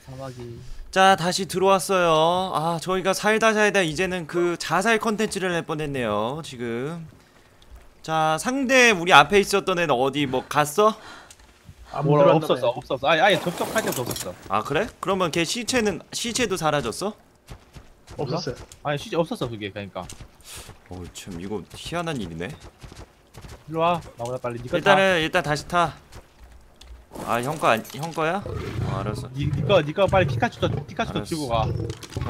사막이. 자 다시 들어왔어요. 아 저희가 살다 살다 이제는 그 자살 컨텐츠를 낼 뻔했네요 지금. 자 상대 우리 앞에 있었던 애는 어디 뭐 갔어? 아, 뭐못 없었어 없었어. 아예 아예 접촉할 때도 없었어. 아 그래? 그러면 걔 시체는 시체도 사라졌어? 봐요. 없었어요. 아니 진짜 없었어 그게. 그러니까. 어참 이거 희한한 일이네. 일로 와. 나보다 빨리. 니가 일단은 일단 다시 타 아 형거 형 거야? 어, 알았어 니, 니가 니가 빨리 피카츄도 피카츄도 알았어. 들고 가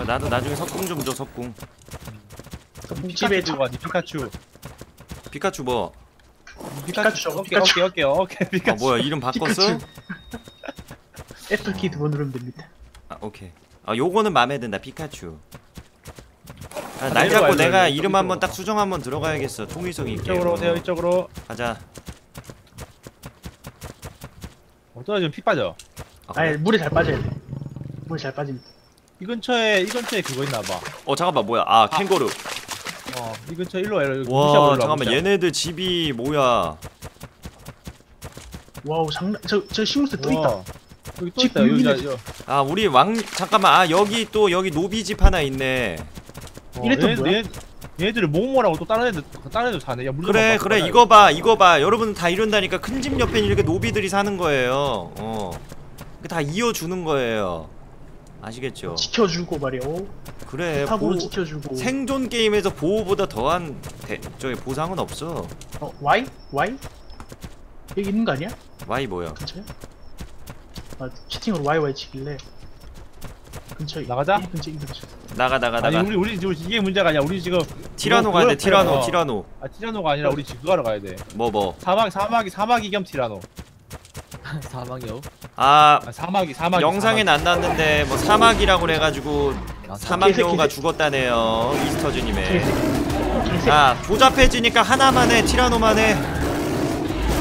어, 나도 나중에 석궁 좀 줘 석궁 피카츄 집에 들고 가 니 피카츄 피카츄 뭐? 피카츄 저거, 오케이 피카츄. 오케이 오케이 오케이 아 피카츄 뭐야 이름 바꿨어? 피카츄. F 키 두번 누르면 됩니다. 아 오케이 아 요거는 마음에 든다 피카츄 아, 아, 날 내려와, 잡고 내가 이름. 한번 딱 수정 한번 들어가야겠어 통일성 있게 이쪽으로 어, 오세요 이쪽으로 가자 지금 피 빠져 아? 아니 물에 잘 빠져야 돼. 물에 잘 빠집니다. 이 근처에 이 근처에 그거 있나 봐어 어 잠깐만 뭐야 아 캥거루 이 근처에 일로 와 일로 와 잠깐만 무시하고. 얘네들 집이 뭐야 와우 장난 저저 식물새 또 있다. 여기 또집 있다 여기 유민해. 야, 여- 아 우리 왕 잠깐만 아 여기 또 여기 노비 집 하나 있네 어, 이랬던 얘- 뭐야? 얘- 얘네들을 모험하라고 또 다른 애들 다른 애들 사네. 야물 그래 그래. 이거 봐 이거 봐. 여러분 다 이런다니까 큰 집 옆에 이렇게 노비들이 사는 거예요. 어. 이게 다 이어주는 거예요. 아시겠죠? 지켜주고 말이요. 그래 탑으로 보호, 지켜주고. 생존 게임에서 보호보다 더한 대, 저기 보상은 없어. 어 Y? Y? 여기 있는 거 아니야? 와이 뭐야? 근처에? 아 채팅으로 Y Y 치길래 근처에 나가자. 이 근처 이 근처. 나가 나가 아니 나가 우리 우리 지금 이게 문제가 아니야 우리 지금 티라노 가야 돼 티라노. 티라노 아 티라노가 아니라 우리 지금 그거 하러 가야 돼 뭐 뭐. 사막 사막이 사막이 겸 티라노 사망이요? 아 아 사막이 사막이 영상엔 안 났는데 뭐 사막이라고 그래가지고 아, 사막 여우가 개새끼. 죽었다네요. 개새끼. 자 조잡해지니까 하나만 해 티라노만 사막.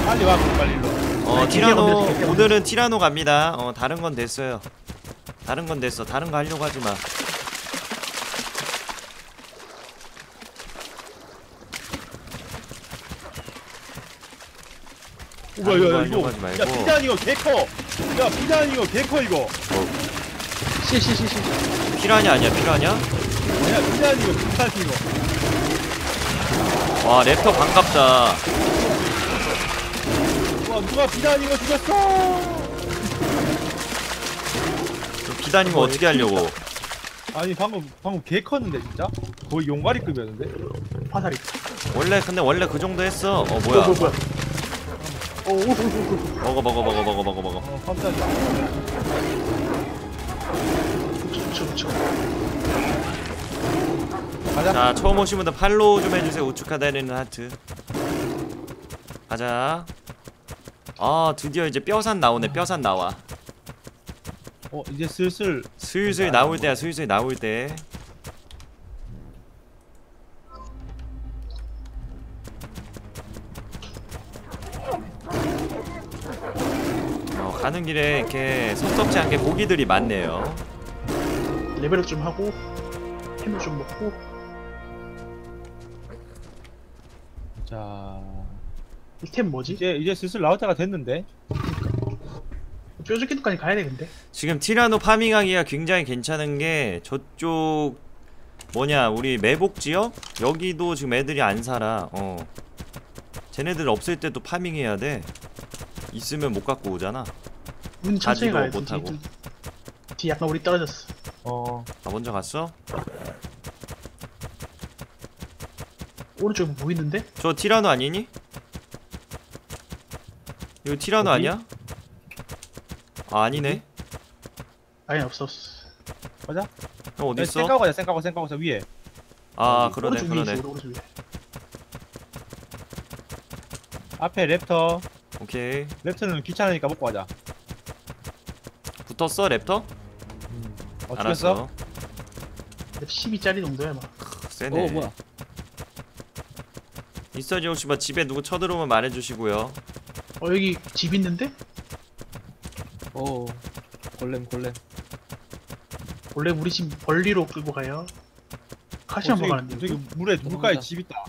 빨리 와 빨리 일로 아니, 티라노 오늘은 티라노 갑니다 어 다른 건 됐어요 다른 건 됐어. 다른 거 하려고 하지마. 뭐야 야 하려고 이거. 야 피자니 이거 개커. 야 피자니 이거 개커 이거. 시시시시. 피라냐 아니야? 피라냐? 야 피자니 이거 피자니 이거. 와 랩터 반갑다. 와 누가 피자니 이거 죽였어 비다님 어떻게 하려고? 아니 방금 방금 개 컸는데 진짜? 거의 용가리급이었는데? 화살이. 원래 근데 원래 그 정도 했어. 어뭐 뭐야 뭐 뭐야. 오오 오 오. 먹어 먹어 먹어 먹어 먹어 먹어. 어 깜짝이야 그쵸. 가자. 자 처음 오신 분들 팔로우 좀 해주세요 우측하다니는 하트. 가자. 아 드디어 이제 뼈산 나오네 뼈산 나와 어 이제 슬슬 슬슬 나올 때야 슬슬 나올 때. 어, 가는 길에 이렇게 섭섭지 않게 고기들이 많네요. 레벨업 좀 하고 햄을 좀 먹고. 자. 이템 뭐지? 이제 이제 슬슬 나올 때가 됐는데 뾰족해도까지 가야 돼 근데. 지금 티라노 파밍하기가 굉장히 괜찮은 게 저쪽 뭐냐 우리 매복 지역 여기도 지금 애들이 안 살아 어 쟤네들 없을 때도 파밍해야 돼 있으면 못 갖고 오잖아 문 천천히 가지도 가야 돼. 못하고. 뒤, 뒤 약간 우리 떨어졌어. 어아 먼저 갔어? 오른쪽에 뭐 보이는데? 저 티라노 아니니? 이거 티라노 어디? 아니야? 아 아니네 아니 없어 없어. 가자 형 어디 있어? 생각하고 가자 생각하고 생각하고 가자 위에 아 여기 그러네 오른쪽 위에 그러네 있어, 오른쪽 위에. 앞에 랩터 오케이 랩터는 귀찮으니까 먹고 가자 붙었어 랩터? 어 알았어 죽였어? 12짜리 정도야 막. 크, 세네 어 뭐야? 이스터지 혹시 뭐 집에 누구 쳐들어오면 말해주시고요 어 여기 집 있는데? 어 골렘 골렘 원래 우리 집 벌리로 끌고 가요. 카시안 어, 저기- 먹었는데. 저기 물에 물가에. 집 있다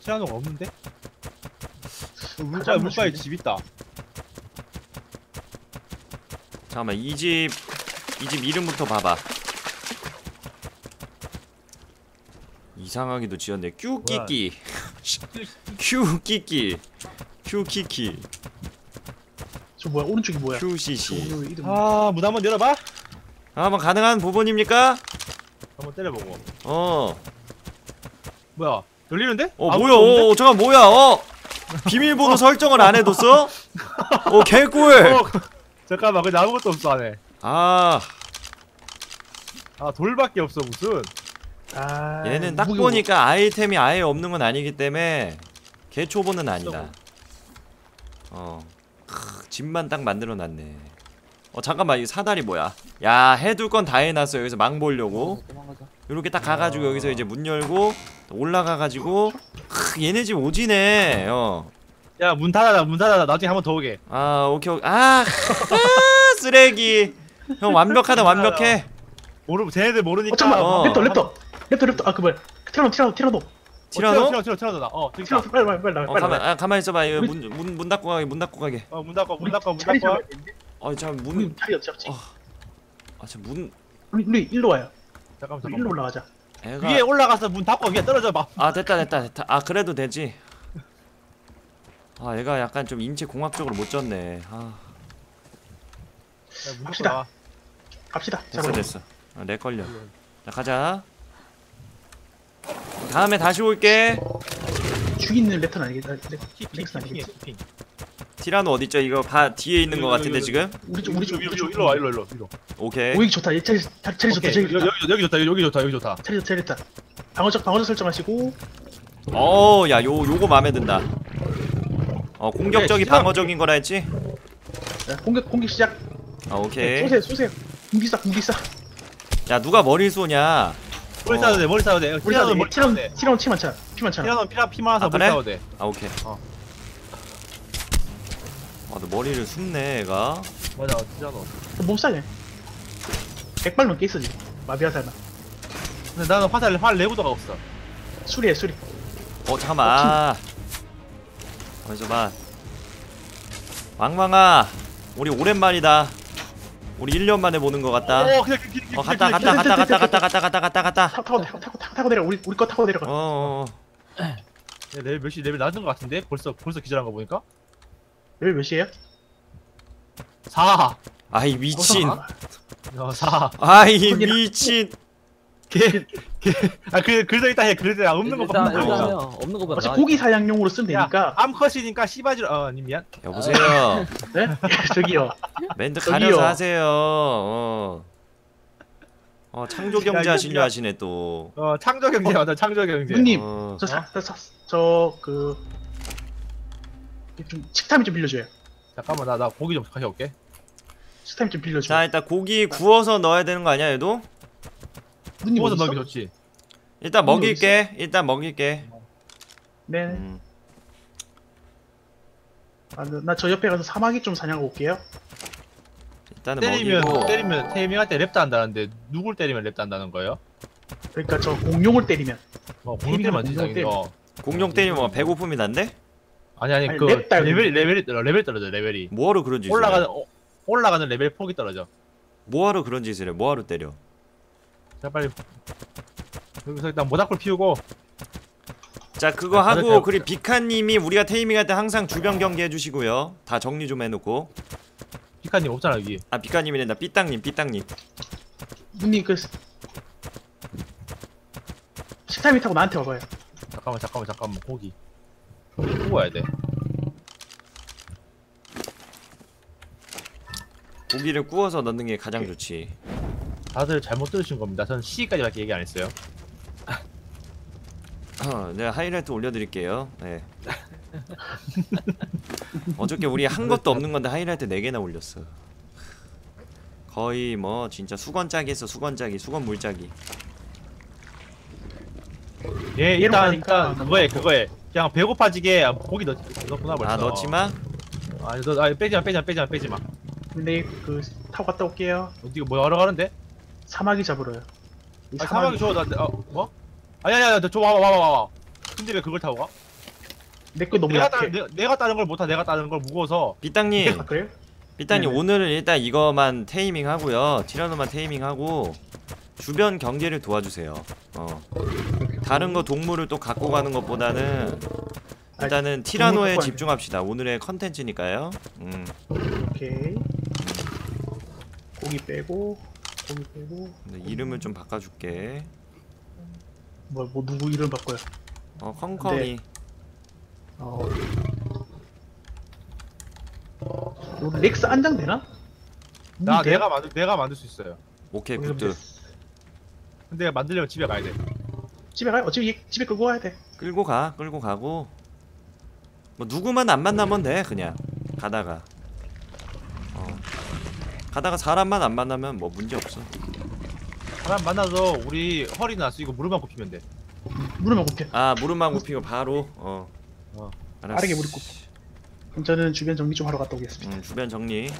티라노가 없는데? 어, 물가에 물가에 집 있다 잠깐만 이 집 이 집 이름부터 봐봐. 이상하기도 지었네. 큐끼끼. 큐끼끼. 큐키키. 저 뭐야 오른쪽이 뭐야. 저 이름 아 문 한번 열어봐 아, 한번 가능한 부분입니까? 한번 때려보고 어. 뭐야 열리는데? 어 아무것도 뭐야? 어 잠깐 뭐야? 어 비밀번호 설정을 안 해뒀어? 어 개꿀. 어, 잠깐만 근데 아무것도 없어 안에 아 아 돌밖에 없어 무슨 아 얘는 딱 무기 보니까 아이템이 아예 없는 건 아니기 때문에 개초보는 아니다. 어 크, 집만 딱 만들어놨네. 어 잠깐만 이 사다리 뭐야? 야 해둘 건 다 해놨어. 여기서 망 보려고. 이렇게 딱 가가지고 여기서 이제 문 열고 올라가가지고. 크, 얘네 집 오지네. 어. 야문 닫아라 문 닫아라. 나중에 한 번 더 오게. 아 오케이 오케이. 아, 아 쓰레기. 형 완벽하다 완벽해. 모르 쟤네들 모르니까. 어 잠깐만. 어. raptor raptor raptor raptor. 아그 뭐야. 티라노 티라노 티라노 티라노? 티라노 티라노 티라노다. 어 저기 있다 티라노 빨리 빨리 빨리 어 빨리 가만 빨리 아 가만 있어봐. 이거 문문 문 닫고 가게 문 닫고 가게. 어 문 닫고 문 닫고 문 자리 닫고 잡아야 되는데? 어 잠깐 우리 자리 어. 아, 문- 우리 우리 일로 와요. 잠깐만 우리 일로 잠깐만. 올라가자. 애가 위에 올라가서 문 닫고 위에 떨어져 봐. 아 됐다 됐다 됐다. 아 그래도 되지. 아 얘가 약간 좀 인체 공학적으로 못 졌네. 아. 갑시다. 갑시다. 됐어 됐어. 아, 내 걸려. 자 가자 다음에 다시 올게. 죽이는 raptor는 아니겠다 rex 아니겠지? 키. 티라노 어딨죠? 이거 바 뒤에 있는 거 같은데 지금? 우리 쪽 우리 쪽 우리 일로 쪽. 일로 와 일로 일로 일로. 오케이. 오이 좋다. 얘 자리 자리 자리 좋다 오케이 여기 좋다. 여기 여기 좋다 여기 좋다 여기 좋다. 좋다 자리 좋다. 방어적 방어적 설정하시고. 어, 야, 요 요거 마음에 든다. 어, 공격적이 시작. 방어적인 거라 했지? 자, 공격 공격 시작. 아, 오케이. 쏘세요 쏘세요. 군기 쏴 군기 쏴 야, 누가 머리 쏘냐? 머리 어. 쏴도 돼 머리 쏴도 돼 우리 티라노 머리 쏴도 돼 티라노 피 많잖아 피 많잖아 티라노 피라 피 많아서 아, 머리 그래? 쏴도 돼 아, 오케이. 어. 아, 너 머리를 숨네, 얘가. 맞아 티라노 못 쏘게 100발 넘게 있어 지금 마비화살 하나 근데 나는 화살 활 내구도가 없어 수리해 수리 어, 잠깐만. 아. 어디서 봐. 왕왕아, 우리 오랜만이다. 우리 1년 만에 보는 것 같다. 어 그냥 길, 길, 길, 어, 갔다, 갔다, 길. 갔다, 갔다, 갔다, 갔다, 갔다, 갔다, 갔다. 타, 타고 타고 타고 타고 타고 내려 우리 우리 거 타고 내려가 어, 어, 어. 야, 레벨 몇시 레벨 낮은 것 같은데 벌써 벌써 기절한 거 보니까 레벨 몇이에요? 4 아이, 미친. 아, 어, 4 아이, 미친. 아 그, 글도 있다 해 글도 있다 없는 거 일단 보면 일단요 되죠 없는 거보다 어차피. 고기 사냥용으로 쓰면 야 되니까 암컷이니까 씨바질 어님 미안 여보세요. 네? 저기요 멘트 저기요. 가려서 하세요. 어. 어, 창조 경제 야, 이거 하시려 그냥- 하시네 또. 어 창조 경제 맞아 창조 경제 누님 어. 저저그 좀 식탐이 좀 빌려줘요 잠깐만 나 나 고기 좀 가져올게 식탐이 좀 빌려줘요 자 일단 고기 구워서 넣어야 되는 거 아니야 얘도? 넣기 있어? 좋지 일단 먹일게 일단 먹일게 네. 음. 아, 나 저 옆에 가서 사마귀 좀 사냥하고 올게요. 일단은 때리면 먹이고 때리면 테이밍할 때 랩도 한다는데 누굴 때리면 랩도 한다는 거예요? 그러니까 저 공룡을 때리면 어 공룡 때리면 공룡 때리면. 어 공룡 때리면 뭐 배고픔이 난대? 아니 아니 아니, 그 랩 달고 레벨 레벨이 떨어 레벨 떨어져 레벨이 뭐하러 그런 짓을 올라가는 해? 어, 올라가는 레벨 폭이 떨어져 뭐하러 그런 짓을 해? 뭐하러 때려? 자 빨리. 여기서 일단 모닥불 피우고. 자 그거 아, 하고 그리고 비카님이 우리가 taming할 때 항상 주변 경계 해주시고요. 다 정리 좀 해놓고. 피카님 없잖아 여기. 아 비카님이란다 삐땅님 삐땅님. 누님 그 식탐이 타고 나한테 와봐요. 잠깐만 잠깐만 잠깐만. 고기 구워야 돼. 고기를 구워서 넣는 게 가장 좋지 다들 잘못 들으신 겁니다. 저는 C까지밖에 얘기 안 했어요. 어, 내가 하이라이트 올려드릴게요. 네. 어저께 우리 한 것도 없는 건데 하이라이트 4개나 올렸어. 거의 뭐 진짜 수건짜기 했어 수건짜기 수건 물짜기. 예 일단 일단 그거에 그거에. 그냥 배고파지게 고기 넣, 넣구나 벌써. 아 넣지마? 아니 너 아니 빼지마 빼지마 빼지마 빼지마. 근데 그 타고 갔다 올게요. 어디가 뭐 하러 가는데? 사마귀 잡으러요. 이 아니 사막이 줘 나한테 어 뭐? 아니 아니 아니 저 와봐 와봐 와봐 근데 왜 그걸 타고 가? 내거 너무 내가 약해. 따는 내가, 내가 따는 걸 못하 내가 따는 걸 무거워서 삐땅님 아, 그래요? 네네. 오늘은 일단 이거만 테이밍 하고요. 티라노만 테이밍 하고 주변 경계를 도와주세요. 어. 다른 거 동물을 또 갖고 가는 것보다는 일단은 티라노에 갖고 가야 집중합시다. 오늘의 컨텐츠니까요. 음. 오케이. 고기 빼고 근데 이름을 좀 바꿔줄게. 뭐, 뭐 누구 이름 바꿔요? 어 컹컹이. 어. 우리 렉스 안장 되나? 나 음, 돼요? 내가 만들 내가 만들 수 있어요. 오케이 그럼 굿드. 됐어. 근데 만들려면 집에 가야 돼. 집에 가요. 어차피 얘 집에 끌고 가야 돼. 끌고 가 끌고 가고 뭐 누구만 안 만나면 돼 그냥 가다가. 어. 가다가 사람만 안 만나면 뭐 문제 없어. 사람 만나서 우리 허리나 쓰이고 무릎만 굽히면 돼. 무릎만 굽게. 아 무릎만 굽히고 바로 어. 어. 알았어. 빠르게 무릎 굽. 그럼 저는 주변 정리 좀 하러 갔다 오겠습니다. 음, 주변 정리.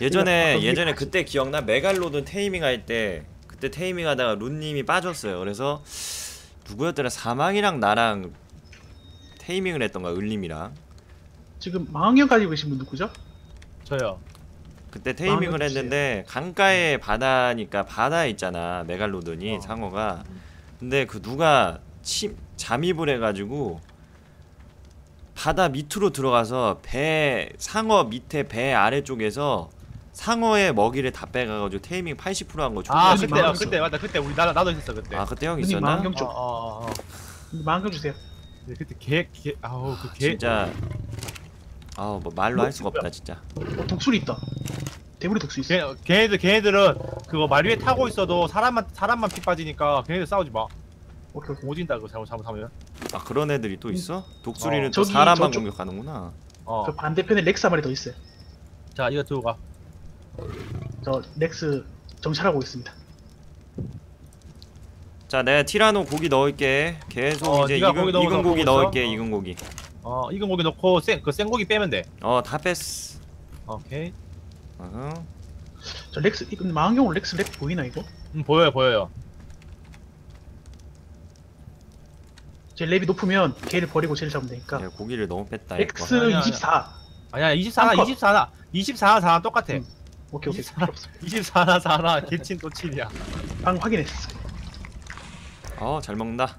예전에 거기 예전에 가지. 그때 기억나 메갈로돈 테이밍 할 때 그때 테이밍 하다가 룬님이 빠졌어요. 그래서 누구였더라 사망이랑 나랑 테이밍을 했던가 을님이랑 지금 망원경 가지고 계신 분 누구죠? 저요. 그때 테이밍을 망원 했는데 강가에 바다니까 바다에 있잖아 메갈로돈이 어. 상어가 근데 그 누가 침 잠입을 해가지고 바다 밑으로 들어가서 배 상어 밑에 배 아래쪽에서 상어의 먹이를 다 빼가가지고 테이밍 80%한 거 아 그때 어, 많았어. 그때 맞다 그때 우리 나 나도 있었어 그때. 아 그때 형 있었나? 망원경 쪽. 어어어. 어, 어. 망원경 주세요. 근데 그때 개 개 아우 그 개. 진짜 아우 뭐 말로 뭐, 할 수가 없다 진짜 어, 독수리 있다. 대부리 독수리 있어. 걔 걔네들 걔네들은 그거 말 위에 타고 있어도 사람만 사람만 피 빠지니까 걔네들 싸우지 마. 오케이 오케이. 오진다 그거 잘못 잘못하면. 아 그런 애들이 또 있어? 독수리는 어. 또 저기 사람만 저쪽- 공격하는구나 어. 그 반대편에 렉스 한 마리 더 있어요. 자 이거 들고 가. 저 렉스 정찰하고 있습니다. 자 내가 티라노 고기 넣을게 계속 어, 이제 익은, 고기 익은 고기? 넣을게 어. 익은 고기 어 익은 고기 넣고 생그 생고기 빼면 돼. 어 다 뺐어 오케이. 어허. 저 렉스 이거 망원경으로 렉스 렉 보이나 이거? 음 보여요 보여요. 제 랩이 높으면 걔를 버리고 쟤를 잡으면 되니까. 내가 고기를 너무 뺐다 렉스 아니야, 아니야. 24. 아니야 24나 한 컷. 24나 24나 4나 똑같아. 음. 오케이 오케이. 24. 24나 4나 개친 또 친이야. 방 확인했어. 어 잘 먹는다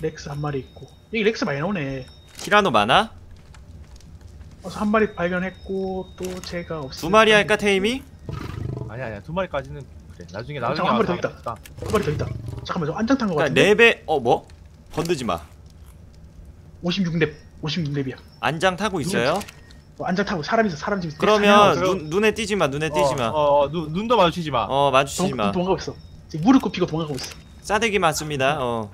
렉스 한 마리 있고. 여기 렉스 많이 나오네. 티라노 많아? 어서 한 마리 발견했고 또 제가 없어. 두 마리 할까 taming? 아니야 아니야 두 마리까지는 그래. 나중에 아, 나중에 한 마리 더 있다. 하겠다. 두 마리 더 있다. 잠깐만 저 안장 탄거 그러니까 같은데. 랩에 어 뭐? 건드지 마 56렙. 56렙이야. 안장 타고 있어요? 어, 안장 타고 사람 있어 사람 지금 그러면 눈, 눈에 띄지 마 눈에 띄지 마 어, 어, 눈, 눈도 마주치지 마. 어 마주치지 도, 마 도망가고 있어. 지금 무릎 굽히고 도망가고 있어. 싸대기 맞습니다 어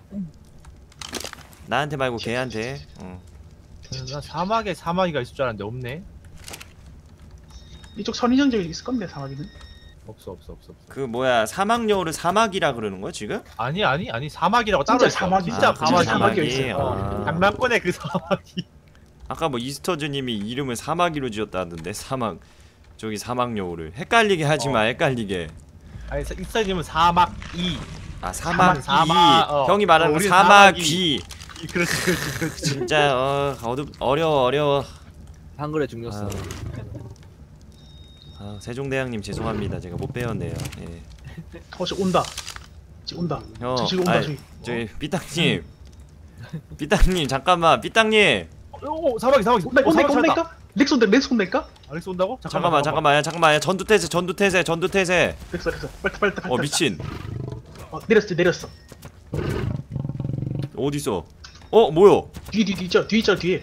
나한테 말고 걔한테 어. 나 사막에 사마귀가 있을 줄 알았는데 없네. 이쪽 선인장 지역에 있을 건데 사마귀는. 없어 없어 없어 없어. 그 뭐야 사막 여우를 사막이라 그러는 거야 지금? 아니 아니 아니 사마귀라고 따로 진짜 있어. 사마귀. 진짜 아, 진짜 사마귀. 사마귀가 있어요. 아. 장난꾼의 그 사마귀. 아까 뭐 이스터즈님이 이름을 사마귀로 지었다던데 사막 저기 사막 여우를 헷갈리게 하지 마 어. 헷갈리게 아니 익사님은 사막 이. 아 사막귀 사막, 어. 형이 말하는 어, 거 우리는 사막귀 그렇지 그렇지 그렇지. 진짜 어 어두 어려워 어려워 한글의 중요성. 아유. 아, 세종대왕님 죄송합니다 제가 못 배웠네요 예. 어, 저 온다. 지금 온다. 형저 지금 온다, 저기. 저기 삐딱님 삐딱님 잠깐만 삐딱님 오 사마귀 사마귀. 온다, 어, 온다니까, 사마귀 찾았다. 온다니까? 렉스 온다, 렉스 온다니까? 알렉스 온다고? 잠깐만 잠깐만 잠깐만 전투태세 전투태세 전투태세 렉스, 렉스. 빨리, 빨리, 빨리. 어 미친 어, 내렸어, 내렸어. 어디서 어 뭐야 뒤, 뒤, 뒤 있죠, 뒤에.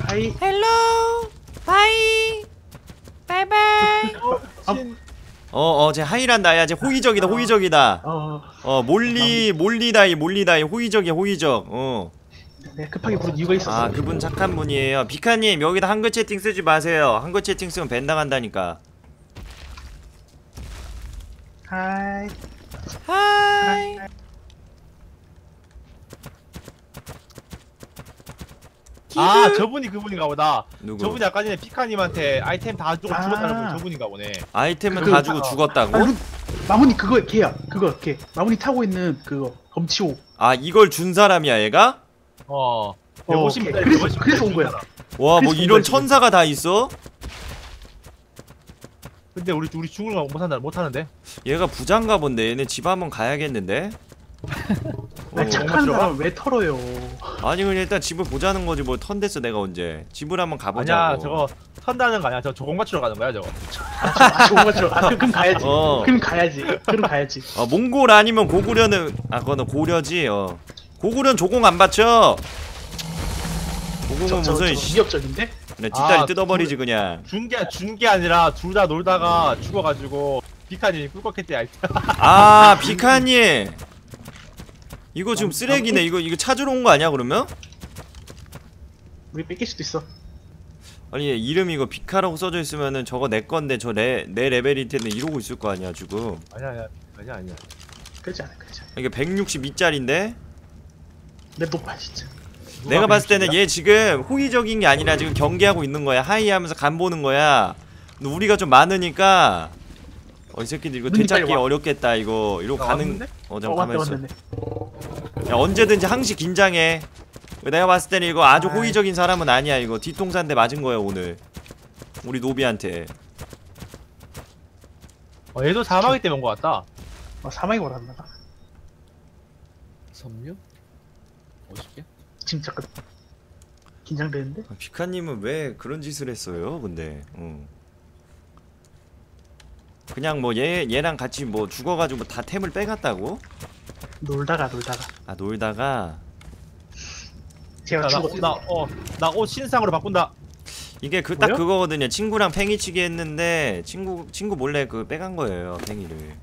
하이. 헬로! 바이! 바이바이! 아, 어어 제 하이란다. 야쟤 호의적이다 호의적이다. 어, 어. 몰리 몰리다이 몰리다이. 호의적이야 호의적. 어. 내가 급하게 부른 이유가 있었어. 아 그분 착한 분이에요. 비카님 여기다 한글 채팅 쓰지 마세요. 한글 채팅 쓰면 ban 당한다니까. Hi. Hi 아 저분이 그분인가 보다. 누구 저분이 아까 전에 피카님한테 아이템 다 주고 아. 죽었다는 분 저분인가 보네. 아이템은 그- 다 주고 아, 죽었다고? 아, 루, 마무니 그거 걔야. 그거 걔. 마무니 타고 있는 그거 검치오. 아 이걸 준 사람이야 얘가? 어. 어, 150 오케이. 짜리, 그래서- 150 그래서 온 거야. 와 뭐 이런 천사가 다 있어? 근데 우리 우리 죽을 거 못 한다 못 하는데. 얘가 부장가 본데 얘네 집 한번 가야겠는데? 어. 아니, 착한? 사람 왜 털어요? 아니 그냥 일단 집을 보자는 거지 뭐 턴댔어 내가 언제 집을 한번 가보자고 아니야 저거 선다는 거 아니야. 저 조공 맞추러 가는 거야 저거. 아, 좋은 거죠. 아, 그럼 가야지. 어. 그럼 가야지. 그럼 가야지. 어, 몽골 아니면 고구려는 아 그거는 고려지 어 고구려는 조공 안 받쳐 저, 저, 무슨 저 씨 위협적인데? 그냥 뒷다리 아, 뜯어버리지 그냥 준게 준 게 아니라 둘 다 놀다가 죽어가지고 비칸이 꿀꺽했대 알. 아 비카니 이거 지금 쓰레기네 이거 이거 찾으러 온 거 아니야 그러면? 우리 뺏길 수도 있어. 아니 얘 이름 이거 비카라고 써져 있으면은 저거 내 건데 저 내 내 레벨일 텐데 이러고 있을 거 아니야 지금 아니야 아니야 아니야 아니야. 그렇지 않아, 그렇지 않아. 이게 162짜리인데 내 높아 진짜. 내가 봤을 때는 얘 지금 호의적인 게 아니라 지금 경계하고 있는 거야 하이 하면서 간 보는 거야 근데 우리가 좀 많으니까 어이 새끼들 이거 눈이 되찾기 빨리 와. 어렵겠다 이거 이러고 아, 가는 왔는데? 어 어, 잠깐만 왔네, 있어 왔네. 야 언제든지 항시 긴장해 내가 봤을 때는 이거 아주 아이. 호의적인 사람은 아니야 이거 뒤통수한테 맞은 거야 오늘 우리 노비한테 어, 얘도 사망이 때문에 온거 같다. 어, 사망이 오란다. 섬유? 50개? 진짜 끝. 긴장되는데? 아, 비카님은 왜 그런 짓을 했어요 근데 응. 그냥 뭐 얘 얘랑 같이 뭐 죽어가지고 다 템을 빼갔다고? 놀다가 놀다가. 아 놀다가 제가 죽었어요. 나어나옷 신상으로 바꾼다. 이게 그 딱 뭐요? 그거거든요 친구랑 팽이치기 했는데 친구 친구 몰래 그 빼간 거예요 팽이를